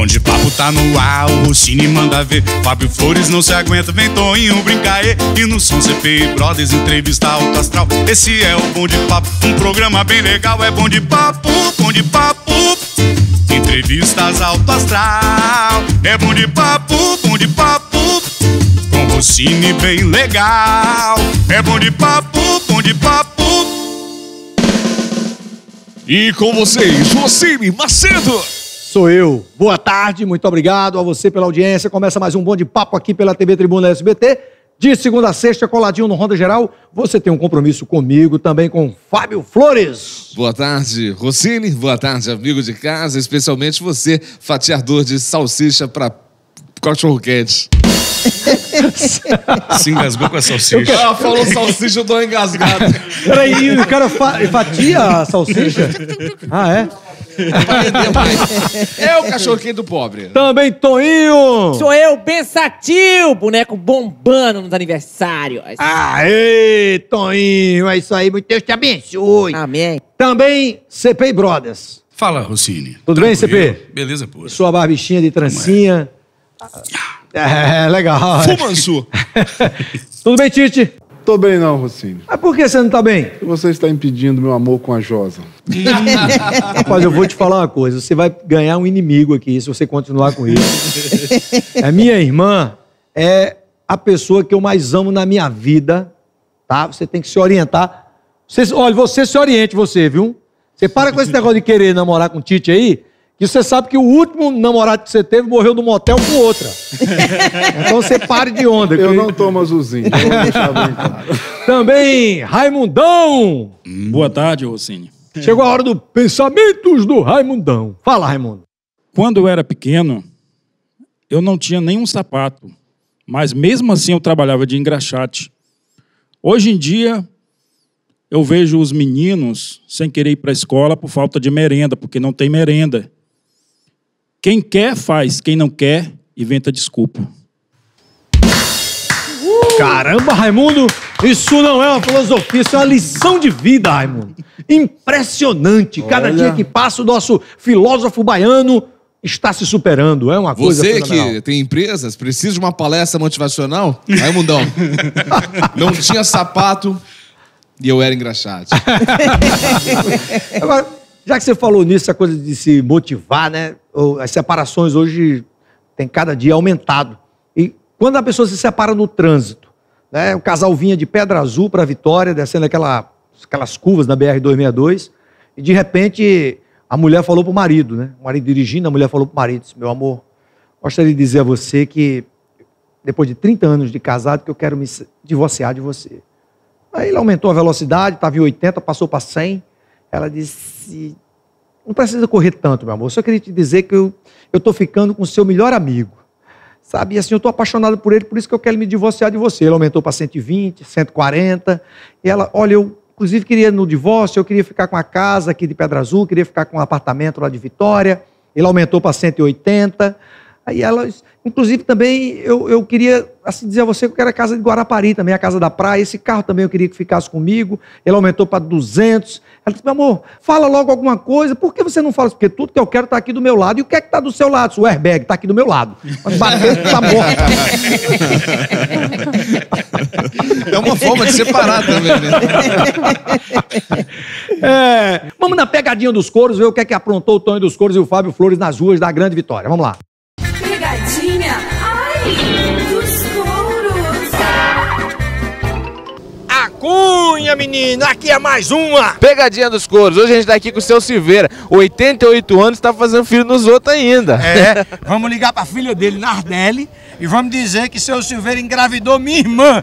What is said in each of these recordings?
Bom de papo tá no ar, o Cine manda ver. Fábio Flores não se aguenta, vem Toninho brincar aí. E no som CPI Brothers, entrevista alto astral. Esse é o Bom de Papo, um programa bem legal. É Bom de Papo, Bom de Papo. Entrevistas alto astral. É Bom de Papo, Bom de Papo. Com Rossini bem legal. É Bom de Papo, Bom de Papo. E com vocês, Rossini Macedo. Sou eu. Boa tarde, muito obrigado a você pela audiência. Começa mais um bom de papo aqui pela TV Tribuna SBT. De segunda a sexta, coladinho no Ronda Geral. Você tem um compromisso comigo, também com Fábio Flores. Boa tarde, Rossini. Boa tarde, amigo de casa, especialmente você, fatiador de salsicha para cachorro-quente. Se engasgou com a salsicha. Ah, falou salsicha, eu tô engasgado. Peraí, o cara fa fatia a salsicha? Ah, é? É o cachorro-quente do pobre. Também Toinho. Sou eu, Pensativo, boneco bombando nos aniversários. Aê, Toinho. É isso aí, muito Deus te abençoe. Amém. Também CP Brothers. Fala, Rossini. Tudo bem, Tranquilo? CP? Beleza, pô. Sua barbichinha de trancinha. É, legal. Fumançu. Tudo bem, Tite? Tô bem não, Rossini. Mas por que você não tá bem? Você está impedindo meu amor com a Josa. Rapaz, eu vou te falar uma coisa. Você vai ganhar um inimigo aqui se você continuar com isso. A minha irmã é a pessoa que eu mais amo na minha vida, tá? Você tem que se orientar. Você, olha, você se oriente, você, viu? Você para com esse negócio de querer namorar com o Tite aí, que você sabe que o último namorado que você teve morreu no motel com outra. Então você pare de onda. Eu que- não tomo azulzinho, eu vou deixar bem claro. Também, Raimundão! Boa tarde, Rossini. Chegou a hora do Pensamentos do Raimundão. Fala, Raimundo. Quando eu era pequeno, eu não tinha nenhum sapato, mas mesmo assim eu trabalhava de engraxate. Hoje em dia, eu vejo os meninos sem querer ir para a escola por falta de merenda, porque não tem merenda. Quem quer, faz. Quem não quer, inventa desculpa. Caramba, Raimundo, isso não é uma filosofia, isso é uma lição de vida, Raimundo. Impressionante. Cada Olha. dia que passa, o nosso filósofo baiano está se superando. É uma coisa Você que tem empresas, precisa de uma palestra motivacional? Aí, mundão. Não tinha sapato e eu era engraxate. Agora, já que você falou nisso, essa coisa de se motivar, né? As separações hoje tem cada dia aumentado. E quando a pessoa se separa no trânsito, né? O casal vinha de Pedra Azul para Vitória, descendo aquela, aquelas curvas na BR-262, e de repente a mulher falou pro marido, né? O marido dirigindo, a mulher falou pro marido, disse, meu amor, gostaria de dizer a você que depois de 30 anos de casado, que eu quero me divorciar de você. Aí ele aumentou a velocidade, estava em 80, passou para 100. Ela disse: Não precisa correr tanto, meu amor. Só queria te dizer que eu estou ficando com o seu melhor amigo. Sabe? Assim, eu estou apaixonado por ele, por isso que eu quero me divorciar de você. Ele aumentou para 120, 140. E ela: Olha, eu inclusive queria no divórcio, eu queria ficar com a casa aqui de Pedra Azul, queria ficar com um apartamento lá de Vitória. Ele aumentou para 180. Aí ela, inclusive também, eu, eu queria assim, dizer a você que eu quero a casa de Guarapari também, a casa da praia. Esse carro também eu queria que ficasse comigo. Ele aumentou para 200. Ela disse, meu amor, fala logo alguma coisa. Por que você não fala isso? Porque tudo que eu quero está aqui do meu lado. E o que é que está do seu lado? O airbag está aqui do meu lado. Mas bateu, está morto. É uma forma de separar também, né? É, vamos na pegadinha dos coros, ver o que é que aprontou o Tonho dos Coros e o Fábio Flores nas ruas da Grande Vitória. Vamos lá. Cunha, menino, aqui é mais uma. Pegadinha dos coros. Hoje a gente tá aqui com o seu Silveira, 88 anos, tá fazendo filho nos outros ainda. É, vamos ligar pra filha dele, Nardelli, e vamos dizer que seu Silveira engravidou minha irmã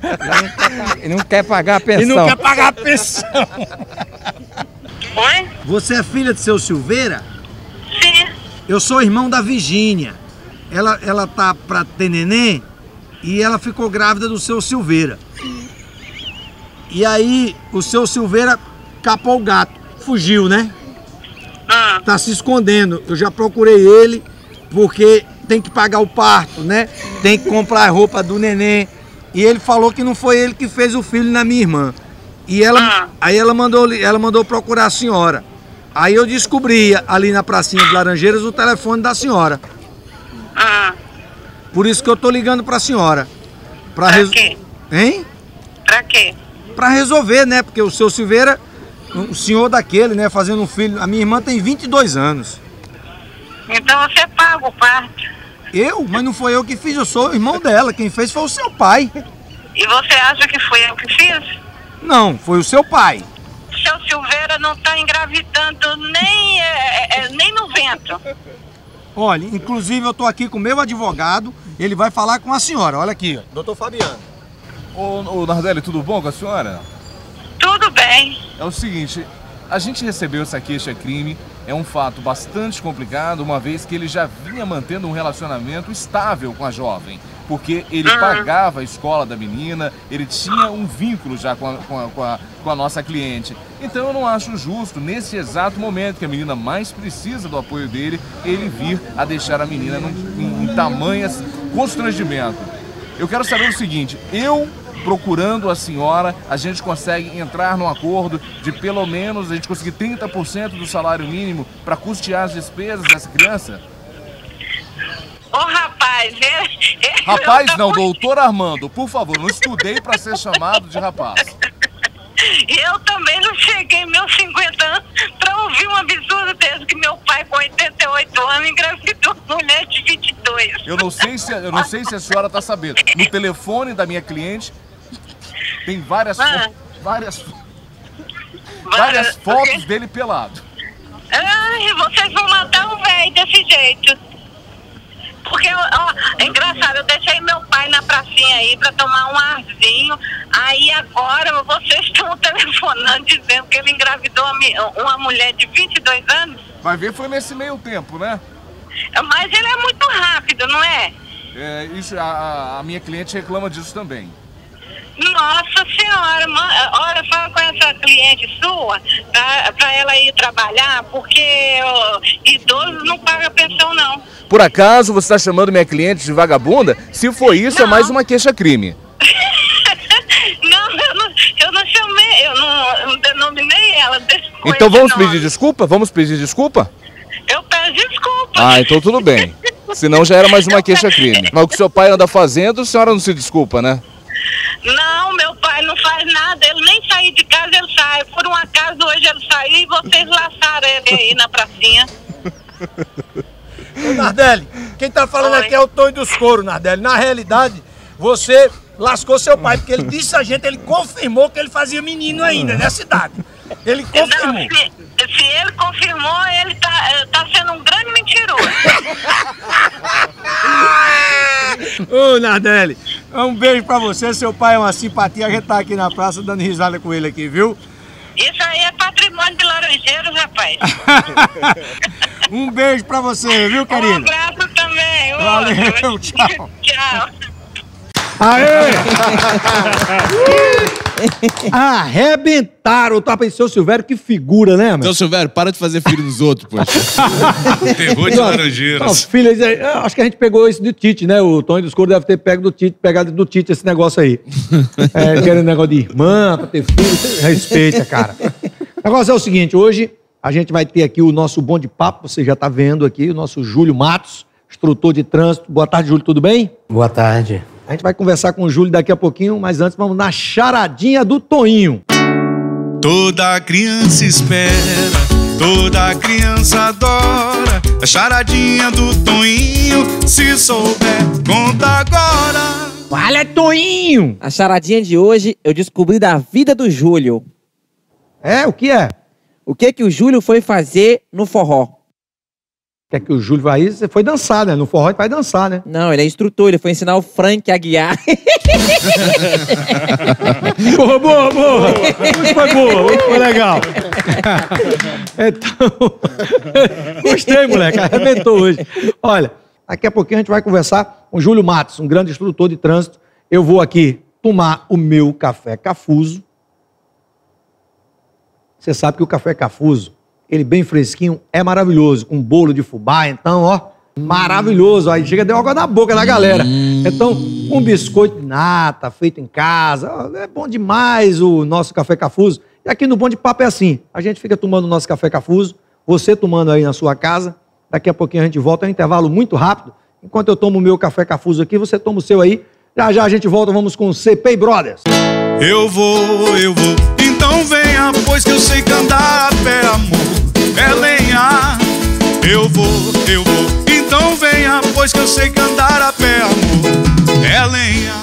E não quer pagar a e não quer pagar a pensão. Oi? Você é filha de seu Silveira? Sim. Eu sou irmão da Virgínia. Ela, ela tá pra ter neném e ela ficou grávida do seu Silveira. E aí o seu Silveira capou o gato, fugiu, né? Ah, Tá se escondendo. Eu já procurei ele porque tem que pagar o parto, né? Tem que comprar a roupa do neném. E ele falou que não foi ele que fez o filho na minha irmã. E ela, Ah. aí ela mandou, ela mandou procurar a senhora. Aí eu descobri ali na pracinha de Laranjeiras o telefone da senhora. Por isso que eu tô ligando pra senhora. Pra, pra res- quê? Hein? Pra quê? Pra resolver, né? Porque o seu Silveira, o senhor daquele, né? Fazendo um filho. A minha irmã tem 22 anos. Então você paga o parto. Eu? Mas não foi eu que fiz, eu sou o irmão dela. Quem fez foi o seu pai. E você acha que fui eu que fiz? Não, foi o seu pai. Seu Silveira não tá engravidando nem, é, é, nem no vento. Olha, inclusive eu tô aqui com o meu advogado. Ele vai falar com a senhora. Olha aqui, ó. Doutor Fabiano. Ô, ô Nardelli, tudo bom com a senhora? Tudo bem. É o seguinte, a gente recebeu essa queixa-crime, é um fato bastante complicado, uma vez que ele já vinha mantendo um relacionamento estável com a jovem. Porque ele Ah. pagava a escola da menina, ele tinha um vínculo já com a, com, a, com, a, com a nossa cliente. Então eu não acho justo, nesse exato momento que a menina mais precisa do apoio dele, ele vir a deixar a menina num, em, tamanhas constrangimento. Eu quero saber o seguinte, eu procurando a senhora, a gente consegue entrar num acordo de pelo menos a gente conseguir 30% do salário mínimo para custear as despesas dessa criança? Ô rapaz, ele, ele Rapaz, não, doutor Armando, por favor, não estudei para ser chamado de rapaz. Eu também não cheguei meus 50 anos pra ouvir um absurdo desse que meu pai com 88 anos engravidou uma mulher de 22. Eu não sei se, eu não sei se a senhora está sabendo. No telefone da minha cliente tem várias, Ah. fo- várias, várias fotos dele pelado. Ai, vocês vão matar um velho desse jeito. Porque, ó, é engraçado, eu deixei meu pai na pracinha aí pra tomar um arzinho. Aí agora vocês estão telefonando dizendo que ele engravidou uma mulher de 22 anos. Vai ver, foi nesse meio tempo, né? Mas ele é muito rápido, não é? É, isso, a- a, minha cliente reclama disso também. Nossa senhora, olha, fala cliente sua pra ela ir trabalhar, porque ó, idoso não paga pensão não. Por acaso você está chamando minha cliente de vagabunda? Se for isso, é mais uma queixa-crime. Não, eu não, eu não chamei, eu não, eu não denominei ela. desse- com Então vamos nome. pedir desculpa? Vamos pedir desculpa? Eu peço desculpa. Ah, então tudo bem. Senão já era mais uma queixa-crime. Mas o que seu pai anda fazendo, a senhora não se desculpa, né? Não, meu pai não faz nada, ele nem sair de casa, ele sai. Por um acaso hoje ele saiu e vocês laçaram ele aí na pracinha. Ô, Nardelli, quem tá falando Oi. aqui é o Tonho dos Couro, Nardelli. Na realidade, você lascou seu pai, porque ele disse a gente, ele confirmou que ele fazia menino ainda, nessa idade. Ele Não, confirmou. se, se ele confirmou, ele tá, eh, tá sendo um grande mentiroso. Ô, Nardelli, um beijo pra você. Seu pai é uma simpatia. A gente tá aqui na praça dando risada com ele aqui, viu? Isso aí é patrimônio de Laranjeiros, rapaz. Um beijo pra você, viu, Um querida? abraço também. outro. Valeu, tchau. tchau. Aê! Arrebentaram o tapa de seu Silvério, que figura, né, Então, mano? Silvério, para de fazer filho dos outros, poxa. Terror de Laranjeiras. filhos, acho que a gente pegou isso do Tite, né? O Tony dos Couros deve ter pego do Tite, pegado do Tite esse negócio aí. É, querendo negócio de irmã, pra ter filho, respeita, cara. O negócio é o seguinte, hoje a gente vai ter aqui o nosso bom de papo, você já tá vendo aqui, o nosso Júlio Matos, instrutor de trânsito. Boa tarde, Júlio, tudo bem? Boa tarde. A gente vai conversar com o Júlio daqui a pouquinho, mas antes vamos na charadinha do Toinho. Toda criança espera, toda criança adora a charadinha do Toinho. Se souber, conta agora. Fala, Toinho! A charadinha de hoje eu descobri da vida do Júlio. É, o que é? O que que o Júlio foi fazer no forró? Quer que o Júlio vai aí? Você foi dançar, né? No forró ele vai dançar, né? Não, ele é instrutor, ele foi ensinar o Frank a guiar. boa, boa, boa! Muito foi boa, muito foi legal. Então, gostei, moleque, arrebentou hoje. Olha, daqui a pouquinho a gente vai conversar com o Júlio Matos, um grande instrutor de trânsito. Eu vou aqui tomar o meu café cafuso. Você sabe que o café cafuso, ele bem fresquinho, é maravilhoso, com bolo de fubá, então, ó, maravilhoso. Aí chega, deu água na boca da galera. Então, um biscoito de nata, feito em casa, é bom demais o nosso café cafuso. E aqui no Bom de Papo é assim, a gente fica tomando o nosso café cafuso, você tomando aí na sua casa, daqui a pouquinho a gente volta, é um intervalo muito rápido. Enquanto eu tomo o meu café cafuso aqui, você toma o seu aí. Já já a gente volta, vamos com o CPI Brothers. Eu vou, eu vou, então venha, pois que eu sei que andar a pé, amor, é lenha. Eu vou, eu vou, então venha, pois que eu sei que andar a pé, amor, é lenha.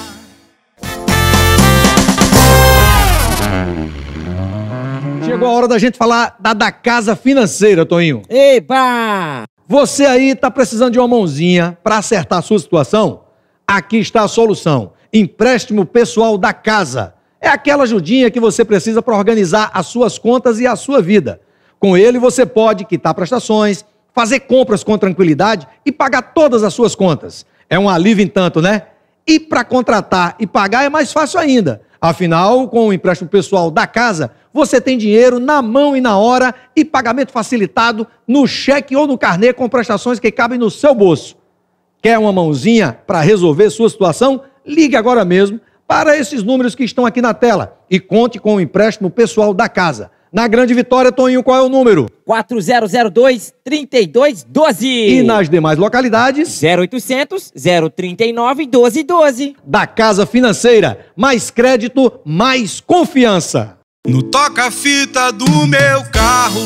Chegou a hora da gente falar da da casa financeira, Toinho. Epa! Você aí está precisando de uma mãozinha para acertar a sua situação? Aqui está a solução. Empréstimo pessoal da casa. É aquela ajudinha que você precisa para organizar as suas contas e a sua vida. Com ele você pode quitar prestações, fazer compras com tranquilidade e pagar todas as suas contas. É um alívio em tanto, né? E para contratar e pagar é mais fácil ainda. Afinal, com o empréstimo pessoal da casa, você tem dinheiro na mão e na hora e pagamento facilitado no cheque ou no carnê com prestações que cabem no seu bolso. Quer uma mãozinha para resolver sua situação? Ligue agora mesmo para esses números que estão aqui na tela e conte com o empréstimo pessoal da casa. Na Grande Vitória, Toninho, qual é o número? 4002-3212. E nas demais localidades? 0800 039 1212. Da Casa Financeira. Mais crédito, mais confiança. No toca-fita do meu carro,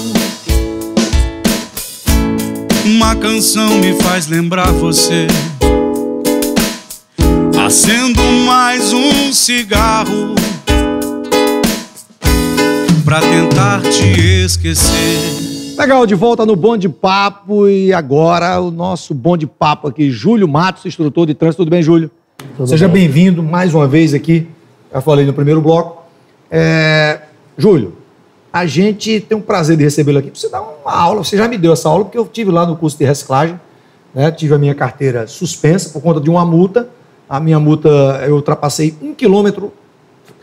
uma canção me faz lembrar você. Acendo mais um cigarro pra tentar te esquecer. Legal, de volta no Bom de Papo e agora o nosso Bom de Papo aqui, Júlio Matos, instrutor de trânsito. Tudo bem, Júlio? Seja bem-vindo mais uma vez aqui. Já falei no primeiro bloco. É, Júlio, a gente tem um prazer de recebê-lo aqui para você dar uma aula. Você já me deu essa aula porque eu tive lá no curso de reciclagem, né? tive a minha carteira suspensa por conta de uma multa. A minha multa, eu ultrapassei um quilômetro,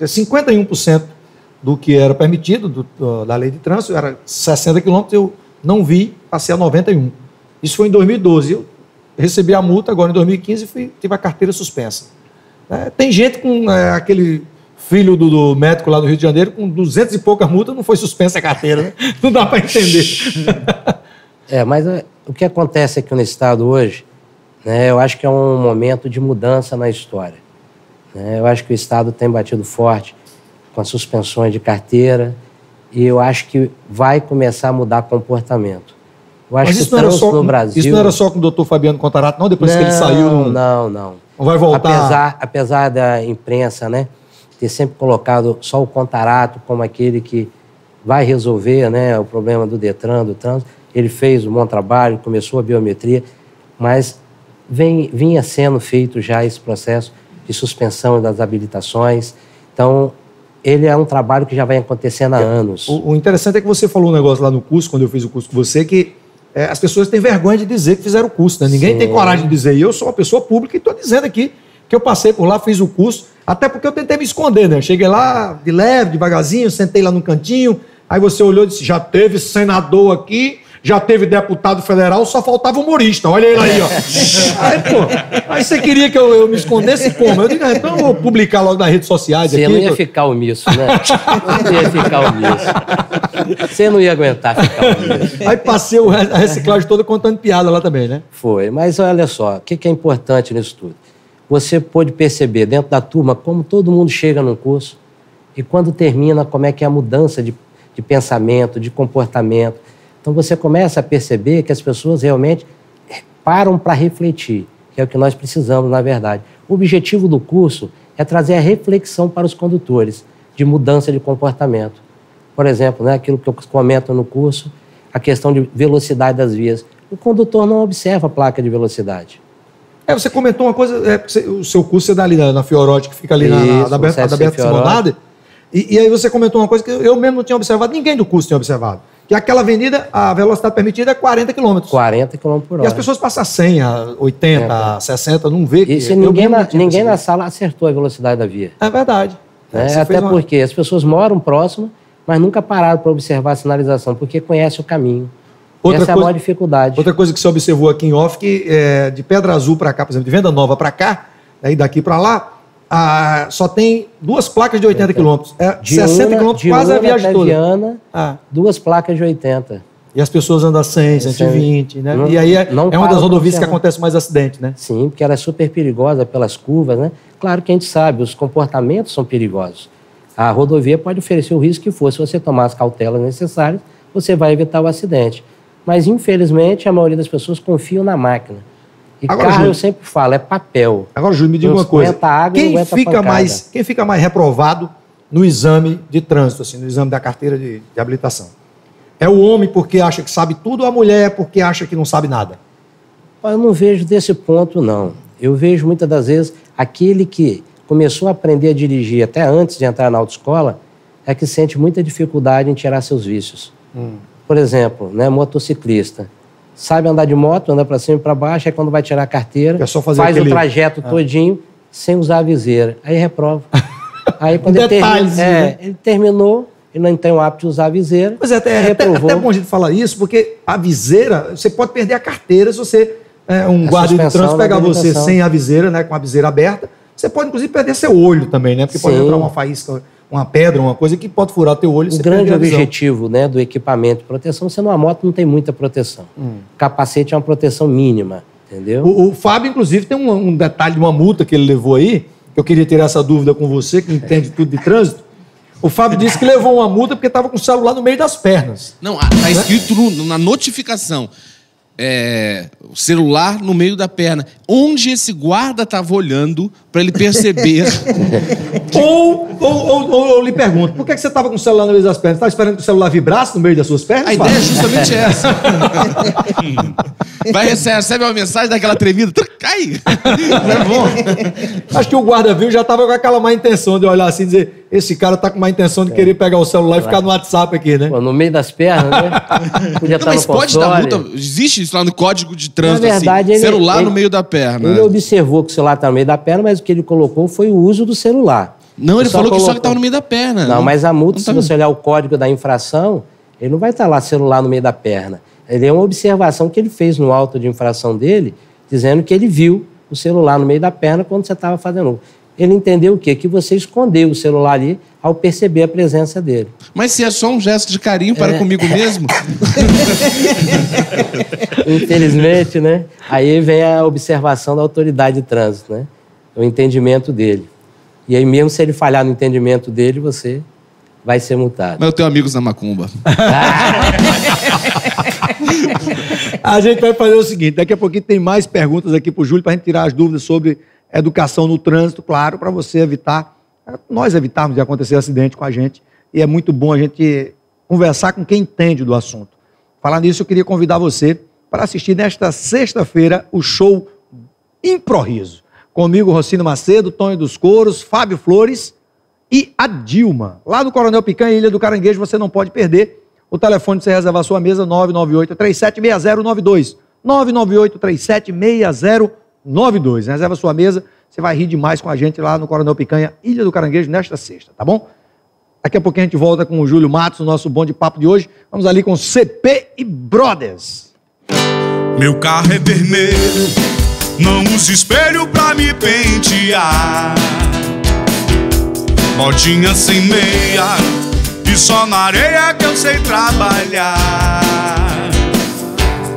51% do que era permitido do- da lei de trânsito, era 60 quilômetros, eu não vi, passei a 91. Isso foi em 2012. Eu recebi a multa agora em 2015 e fui, tive a carteira suspensa. É, tem gente com é, aquele filho do, do médico lá do Rio de Janeiro com 200 e poucas multas, não foi suspensa a carteira, né? Não dá para entender. É, mas é, o que acontece aqui no Estado hoje, né, eu acho que é um momento de mudança na história. né? Eu acho que o Estado tem batido forte com as suspensões de carteira e eu acho que vai começar a mudar comportamento. Eu acho Mas que isso o não, era só, no Brasil... isso não era só com o doutor Fabiano Contarato, não? Depois que ele saiu, não, Não, não. não vai voltar. Apesar, apesar da imprensa né, ter sempre colocado só o Contarato como aquele que vai resolver né, o problema do Detran, do trânsito, ele fez um bom trabalho, começou a biometria, mas vem, vinha sendo feito já esse processo de suspensão das habilitações. Então, ele é um trabalho que já vem acontecendo há anos. O, o interessante é que você falou um negócio lá no curso, quando eu fiz o curso com você, que é, as pessoas têm vergonha de dizer que fizeram o curso, né? Ninguém Sim. tem coragem de dizer. E eu sou uma pessoa pública e estou dizendo aqui que eu passei por lá, fiz o curso, até porque eu tentei me esconder, né? Cheguei lá de leve, devagarzinho, sentei lá no cantinho, aí você olhou e disse: já teve senador aqui, já teve deputado federal, só faltava humorista. Olha ele aí, ó. Aí, pô, aí você queria que eu, eu me escondesse como? Eu digo, ah, então eu vou publicar logo nas redes sociais Você aqui. não ia ficar omisso, né? Você não ia ficar omisso. Você não ia aguentar ficar omisso. Aí passei a reciclagem toda contando piada lá também, né? Foi, mas olha só, o que é importante nisso tudo? Você pôde perceber dentro da turma como todo mundo chega num curso e quando termina, como é que é a mudança de, de pensamento, de comportamento. Então você começa a perceber que as pessoas realmente param para refletir, que é o que nós precisamos, na verdade. O objetivo do curso é trazer a reflexão para os condutores de mudança de comportamento. Por exemplo, né, aquilo que eu comento no curso, a questão de velocidade das vias. O condutor não observa a placa de velocidade. É, você comentou uma coisa, é, você- o seu curso é dali na, na Fiorote, que fica ali na, na, Isso, da, Fiorote. Simonada. E, e aí você comentou uma coisa que eu mesmo não tinha observado, ninguém do curso tinha observado. Que aquela avenida, a velocidade permitida é 40 km. 40 km por E hora. as pessoas passam a 100, a 80, a 60, não vê que... Isso ninguém, na, ninguém na percebido. sala acertou a velocidade da via. É verdade. né? Você Até uma- porque as pessoas moram próximo, mas nunca pararam para observar a sinalização, porque conhece o caminho. Outra Essa é a coisa- maior dificuldade. Outra coisa que você observou aqui em off, que é, de Pedra Azul para cá, por exemplo, de Venda Nova para cá, aí daqui para lá, ah, só tem duas placas de 80 km. É, De 60 Una- km de quase a viagem toda. Viana, Ah. duas placas de 80. E as pessoas andam a 100, 120, né? Não- e aí é, não é uma das rodovias que ferrar. acontece mais acidente, né? Sim, porque ela é super perigosa pelas curvas, né? Claro que a gente sabe, os comportamentos são perigosos. A rodovia pode oferecer o risco que for. Se você tomar as cautelas necessárias, você vai evitar o acidente. Mas, infelizmente, a maioria das pessoas confiam na máquina. E Agora, carro, Júlio- eu sempre falo, é papel. Agora, Júlio, me diga uma coisa. água, quem, fica pancada. mais, quem fica mais reprovado no exame de trânsito, assim, no exame da carteira de, de habilitação? É o homem porque acha que sabe tudo ou a mulher porque acha que não sabe nada? Eu não vejo desse ponto, não. Eu vejo muitas das vezes aquele que começou a aprender a dirigir até antes de entrar na autoescola é que sente muita dificuldade em tirar seus vícios. Por exemplo, né, motociclista. Sabe andar de moto, anda para cima e para baixo, aí quando vai tirar a carteira, É só fazer faz aquele- o trajeto Ah. todinho sem usar a viseira. Aí reprova. Aí quando ele, termina, é, né? ele terminou, ele não tem o hábito de usar a viseira, Mas é até, até, reprovou. até bom a gente falar isso, porque a viseira, você pode perder a carteira se você, é, um A guarda de trânsito da pegar você sem a viseira, né, com a viseira aberta. Você pode, inclusive, perder seu olho também, né? Porque pode Sim. entrar uma faísca, uma pedra, uma coisa que pode furar teu olho O você grande perder a visão. objetivo né, do equipamento de proteção, você numa moto não tem muita proteção. Hum. Capacete é uma proteção mínima, entendeu? O, o Fábio, inclusive, tem um, um detalhe de uma multa que ele levou aí, que eu queria tirar essa dúvida com você, que entende tudo de trânsito. O Fábio disse que levou uma multa porque estava com o celular no meio das pernas. Não, ah, tá escrito no- na notificação. É, o celular no meio da perna. Onde esse guarda estava olhando para ele perceber. Ou, ou, ou- ou eu lhe pergunto, por que, que você estava com o celular no meio das pernas? Estava esperando que o celular vibrasse no meio das suas pernas? A ideia é justamente essa. Vai receber, recebe uma mensagem daquela tremida, cai. Não é bom? Acho que o guarda viu já estava com aquela má intenção de olhar assim e dizer: esse cara tá com má intenção de querer pegar o celular e ficar no WhatsApp aqui, né? Pô, no meio das pernas, né? Podia Não, estar mas no pode dar multa. Existe isso lá no código de trânsito, Na verdade, assim, ele- celular ele- no meio da perna. Ele observou que o celular está no meio da perna, mas o que ele colocou foi o uso do celular. Não, ele falou que só que colocou- estava no meio da perna. Não, mas a multa, não se tá- você olhar o código da infração, ele não vai estar lá celular no meio da perna. Ele é uma observação que ele fez no auto de infração dele, dizendo que ele viu o celular no meio da perna quando você estava fazendo. Ele entendeu o quê? Que você escondeu o celular ali ao perceber a presença dele. Mas se é só um gesto de carinho para É. comigo mesmo, Infelizmente, né? Aí vem a observação da autoridade de trânsito, né? O entendimento dele. E aí, mesmo se ele falhar no entendimento dele, você vai ser multado. mas eu tenho amigos na macumba. A gente vai fazer o seguinte: daqui a pouquinho tem mais perguntas aqui pro Júlio para a gente tirar as dúvidas sobre educação no trânsito, claro, para você evitar, nós evitarmos de acontecer acidente com a gente. E é muito bom a gente conversar com quem entende do assunto. Falar nisso, eu queria convidar você para assistir nesta sexta-feira o show Improrriso. Comigo, Rocino Macedo, Tonho dos Coros, Fábio Flores e a Dilma. Lá no Coronel Picanha, Ilha do Caranguejo, você não pode perder. O telefone para você reservar sua mesa, 998-376092. 998-376092. Reserva sua mesa, você vai rir demais com a gente lá no Coronel Picanha, Ilha do Caranguejo, nesta sexta, tá bom? Daqui a pouquinho a gente volta com o Júlio Matos, nosso bom de papo de hoje. Vamos ali com CP e Brothers. Meu carro é vermelho, não uso espelho pra me pentear. Botinha sem meia, e só na areia que eu sei trabalhar.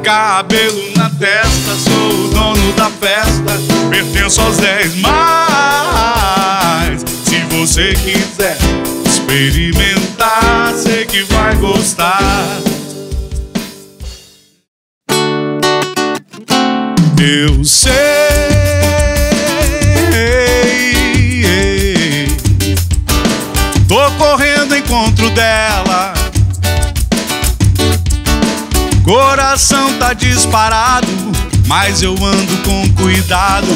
Cabelo na testa, sou o dono da festa, pertenço aos dez mais. Se você quiser experimentar, sei que vai gostar. Eu sei, tô correndo encontro dela. Coração tá disparado, mas eu ando com cuidado,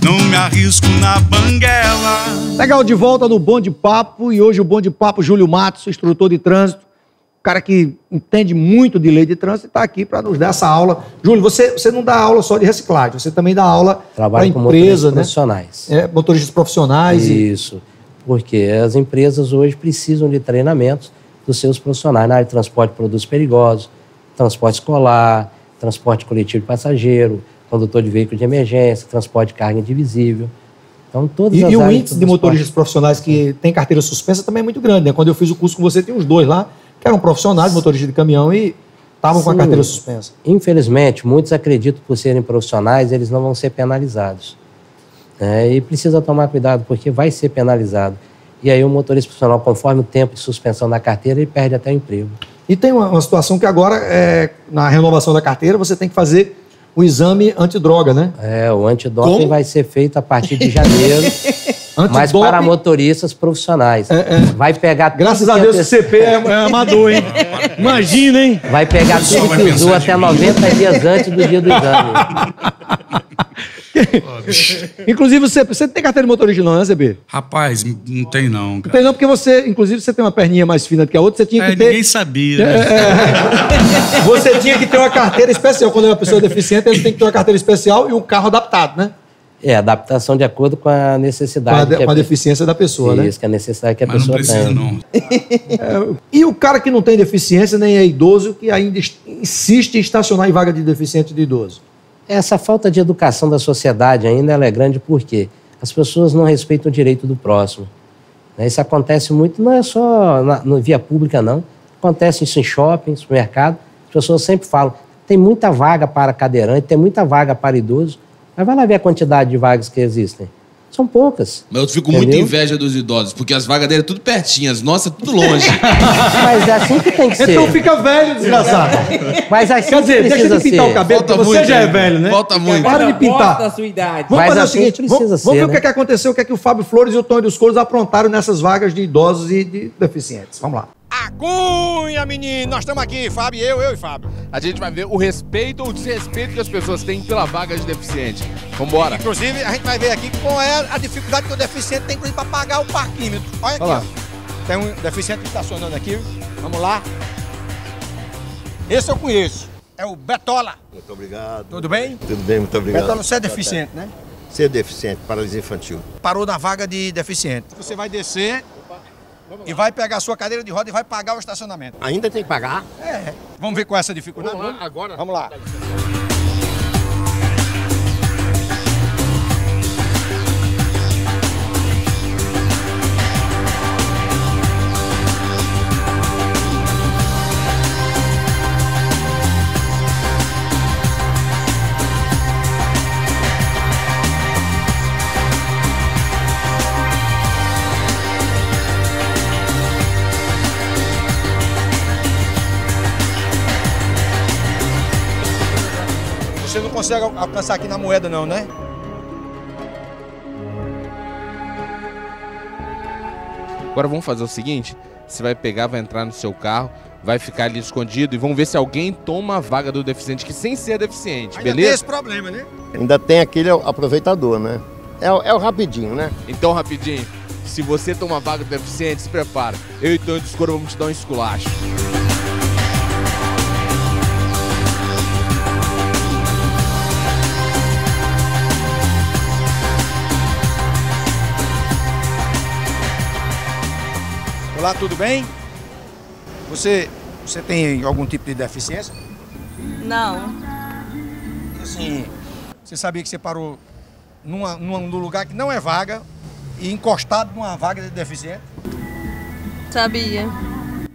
não me arrisco na banguela. Legal, de volta no Bom de Papo. E hoje o Bom de Papo, Júlio Matos, instrutor de trânsito. Cara que entende muito de lei de trânsito, está aqui para nos dar essa aula. Júlio, você, você não dá aula só de reciclagem, você também dá aula para Trabalho com empresa, motoristas né? profissionais. É, motoristas profissionais. e- Isso. Porque as empresas hoje precisam de treinamentos dos seus profissionais na área de transporte de produtos perigosos, transporte escolar, transporte coletivo de passageiro, condutor de veículo de emergência, transporte de carga indivisível. Então, todas E, as e o índice de motoristas profissionais que tem carteira suspensa também é muito grande, né? Quando eu fiz o curso com você, tem uns dois lá, que eram profissionais, motoristas de caminhão, e estavam com a carteira suspensa. Infelizmente, muitos acreditam por serem profissionais, eles não vão ser penalizados. É, e precisa tomar cuidado, porque vai ser penalizado. E aí o motorista profissional, conforme o tempo de suspensão da carteira, ele perde até o emprego. E tem uma, uma situação que agora, é, na renovação da carteira, você tem que fazer o exame antidroga, né? É, o antidoping vai ser feito a partir de janeiro, mas para motoristas profissionais. Vai pegar Graças a Deus o CP é, é amador, hein? Imagina, hein? Vai pegar tudo que usou até 90 dias antes do dia do exame. Inclusive, você, você tem carteira de motorista não, né, CB? Rapaz, não tem não, Não cara. tem não, porque você, inclusive, você tem uma perninha mais fina do que a outra, você tinha que É, ter... ninguém sabia, É, né? é. Você tinha que ter uma carteira especial. Quando é uma pessoa deficiente, ele tem que ter uma carteira especial e um carro adaptado, né? É, adaptação de acordo com a Com a, necessidade. de- que com a deficiência da pessoa, né? Isso, que é a necessidade que a Mas não pessoa precisa, tem. não. É, e o cara que não tem deficiência, nem é idoso, que ainda insiste em estacionar em vaga de deficiente de idoso. Essa falta de educação da sociedade ainda ela é grande porque as pessoas não respeitam o direito do próximo. né? Isso acontece muito, não é só na no via pública, não. Acontece isso em shopping, supermercado. As pessoas sempre falam, tem muita vaga para cadeirante, tem muita vaga para idoso. Mas vai lá ver a quantidade de vagas que existem. São poucas. Mas eu fico muito inveja dos idosos, porque as vagas dele é tudo pertinho, as nossas tudo longe. Mas é assim que tem que ser. Então fica velho, desgraçado. Mas assim Quer dizer, que deixa precisa de pintar ser. o cabelo, Falta porque você muito já é velho, né? Falta muito. Para de pintar. da sua idade. Vamos Mas fazer o assim seguinte, precisa vamos, ser, vamos ver o né? que, é que aconteceu, o que é que o Fábio Flores e o Tonho dos Couros aprontaram nessas vagas de idosos e de deficientes. Vamos lá. Cunha, menino, nós estamos aqui, Fábio, eu, eu e Fábio. A gente vai ver o respeito ou o desrespeito que as pessoas têm pela vaga de deficiente. Vambora. Inclusive, a gente vai ver aqui qual é a dificuldade que o deficiente tem, para pagar o parquímetro. Olha aqui, Olha lá. ó. Tem um deficiente estacionando aqui. Vamos lá. Esse eu conheço. É o Betola. Muito obrigado. Tudo bem? Tudo bem, muito obrigado. Betola, você é deficiente, né? Ser deficiente, paralisia infantil. Parou na vaga de deficiente. Você vai descer e vai pegar a sua cadeira de roda e vai pagar o estacionamento. Ainda tem que pagar? É. Vamos ver qual é essa dificuldade? Vamos lá, agora. Vamos lá. Consegue al- alcançar aqui na moeda não, né? Agora vamos fazer o seguinte: você vai pegar, vai entrar no seu carro, vai ficar ali escondido e vamos ver se alguém toma a vaga do deficiente, que sem ser deficiente, Ainda tem beleza? esse problema, né? Ainda tem aquele aproveitador, né? É, o- é o rapidinho, né? Então, rapidinho, se você toma a vaga do deficiente, se prepara. Eu e Tonho Escuro vamos te dar um esculacho. Olá, tudo bem? Você, você tem algum tipo de deficiência? Não. Assim, você sabia que você parou numa, numa- num lugar que não é vaga e encostado numa vaga de deficiente? Sabia.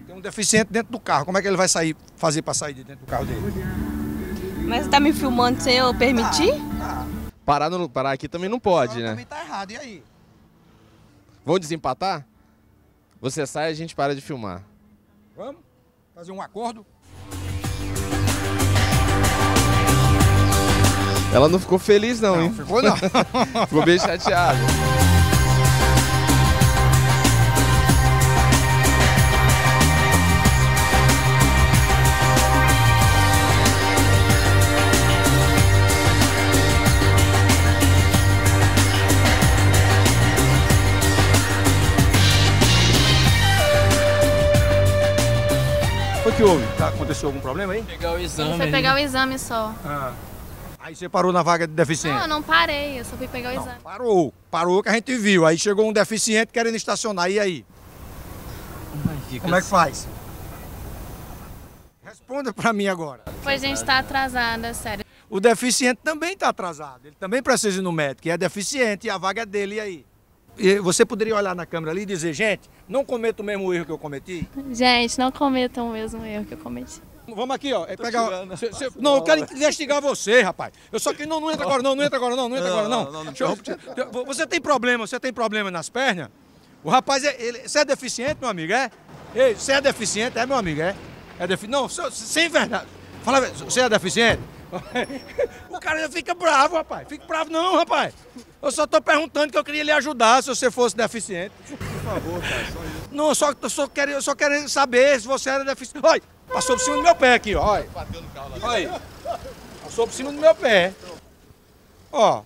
Tem um deficiente dentro do carro. Como é que ele vai sair, fazer para sair de dentro do carro dele? Mas você tá me filmando sem eu permitir? Parar, no, parar aqui também não pode, né? Também tá errado, e aí? Vamos desempatar? Você sai e a gente para de filmar. Vamos? Fazer um acordo? Ela não ficou feliz, não, Não, hein? ficou não. ficou bem chateada. Que houve? Tá, aconteceu algum problema aí? Pegar o exame. foi pegar o exame só. Ah. Aí você parou na vaga de deficiente? Não, eu não parei, eu só fui pegar o exame. Parou. Parou que a gente viu. Aí chegou um deficiente querendo estacionar. E aí? Como é que faz? Responda pra mim agora. Pois a gente tá atrasada, sério. O deficiente também está atrasado. Ele também precisa ir no médico. E é deficiente e a vaga é dele. E aí? Você poderia olhar na câmera ali e dizer, gente, não cometa o mesmo erro que eu cometi? Gente, não cometam o mesmo erro que eu cometi. Vamos aqui, ó. É pegar. cê- cê- não, eu quero investigar você, rapaz. Eu só que. Não, não entra agora, não, não entra agora, não, não entra agora, não. Deixa eu- Você tem problema, você tem problema nas pernas? O rapaz, é- ele, você é deficiente, meu amigo, é? Ei, você é deficiente, é, meu amigo, é? É defi... Não, sem verdade. Fala, você é deficiente? O cara já fica bravo, rapaz. Fica bravo, não, rapaz. Eu só tô perguntando que eu queria lhe ajudar se você fosse deficiente. Por favor, cara, só isso. Não, eu só, eu só, quero, eu só quero saber se você era deficiente. Olha, passou por cima do meu pé aqui, ó. Olha. Olha aí. Passou por cima do meu pé. Ó.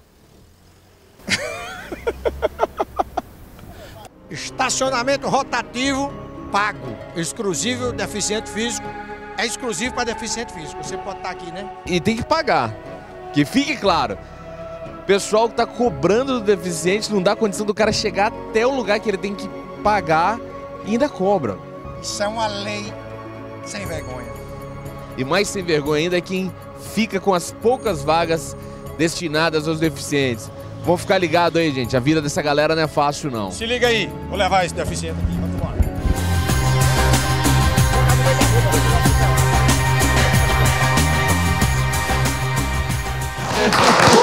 Estacionamento rotativo pago. Exclusivo deficiente físico. É exclusivo para deficiente físico. Você pode estar aqui, né? E tem que pagar. Que fique claro. Pessoal que tá cobrando do deficiente não dá condição do cara chegar até o lugar que ele tem que pagar e ainda cobra. Isso é uma lei sem vergonha. E mais sem vergonha ainda é quem fica com as poucas vagas destinadas aos deficientes. Vamos ficar ligado aí, gente. A vida dessa galera não é fácil, não. Se liga aí. Vou levar esse deficiente aqui.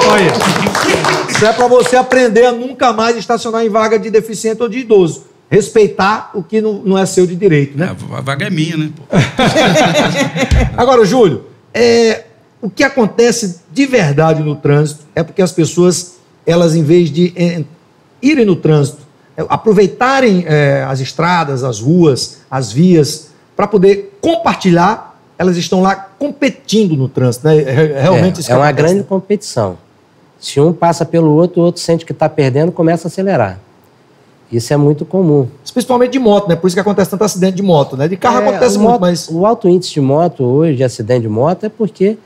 Olha, isso é para você aprender a nunca mais estacionar em vaga de deficiente ou de idoso. Respeitar o que não, não é seu de direito, né? A vaga é minha, né? Agora, Júlio, é, o que acontece de verdade no trânsito é porque as pessoas, elas em vez de é, irem no trânsito, é, aproveitarem é, as estradas, as ruas, as vias, para poder compartilhar, elas estão lá competindo no trânsito, né? É, realmente é, é uma grande competição. Se um passa pelo outro, o outro sente que está perdendo, começa a acelerar. Isso é muito comum. Principalmente de moto, né? Por isso que acontece tanto acidente de moto, né? De carro É, acontece o muito, moto- mas O alto índice de moto hoje, de acidente de moto, é porque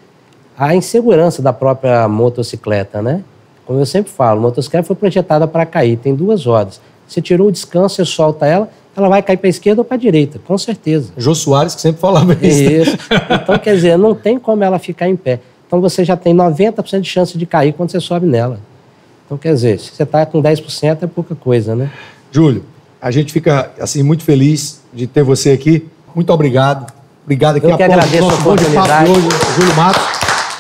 a insegurança da própria motocicleta, né? Como eu sempre falo, a motocicleta foi projetada para cair, tem duas rodas. Você tirou o descanso, você solta ela, ela vai cair para a esquerda ou para a direita, com certeza. Jô Soares que sempre falava isso. né? Isso. Então, quer dizer, não tem como ela ficar em pé. Então, você já tem 90% de chance de cair quando você sobe nela. Então, quer dizer, se você está com 10%, é pouca coisa, né? Júlio, a gente fica assim muito feliz de ter você aqui. Muito obrigado. Obrigado aqui Eu que a agradeço nosso a oportunidade. de hoje, Júlio Matos.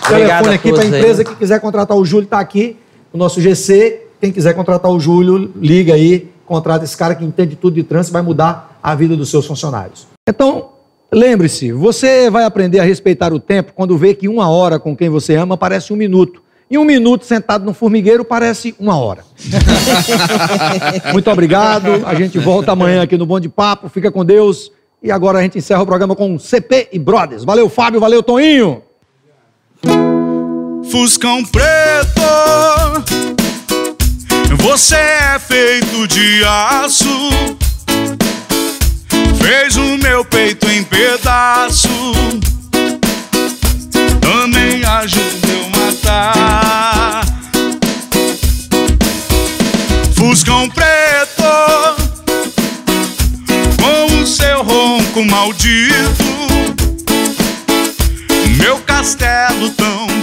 Obrigado Telefone aqui para a aí. empresa que quiser contratar o Júlio está aqui. O nosso GC, quem quiser contratar o Júlio, liga aí, contrata esse cara que entende tudo de trânsito, vai mudar a vida dos seus funcionários. Então, lembre-se, você vai aprender a respeitar o tempo quando vê que uma hora com quem você ama parece um minuto. E um minuto sentado no formigueiro parece uma hora. Muito obrigado. A gente volta amanhã aqui no Bom de Papo. Fica com Deus. E agora a gente encerra o programa com CP e Brothers. Valeu, Fábio. Valeu, Toninho. Fuscão preto, você é feito de aço. Fez o meu peito em pedaço. Também ajuda eu matar. Fuscão preto, com o seu ronco maldito. Meu castelo tão